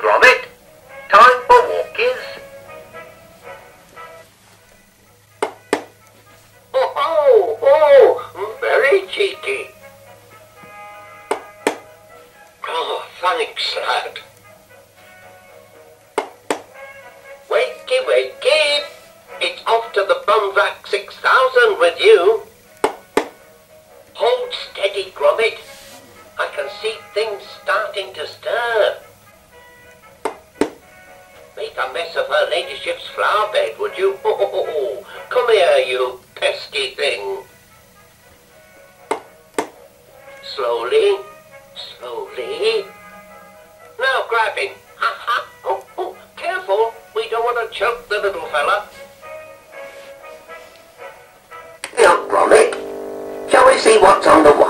Gromit. Time for walkies. Oh, oh, oh, very cheeky. Oh, thanks, lad. Wakey, wakey. It's off to the Bun-Vac 6000 with you. Hold steady, Gromit. Our bed, would you? Come here, you pesky thing. Slowly, slowly. Now grab him. Ha ha. Oh, oh, careful. We don't want to choke the little fella. Now, Gromit, shall we see what's on the wireless?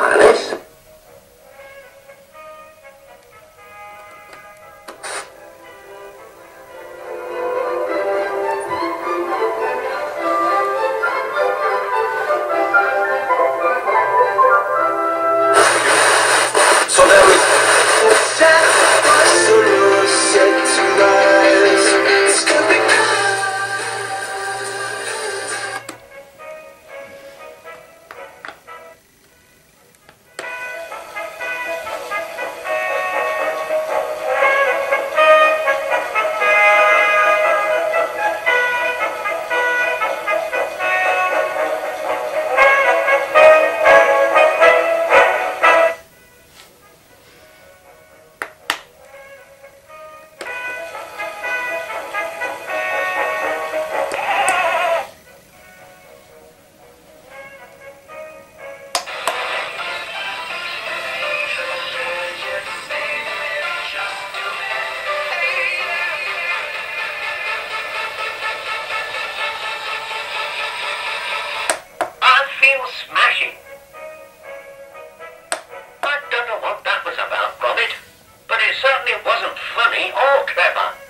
Certainly wasn't funny or clever.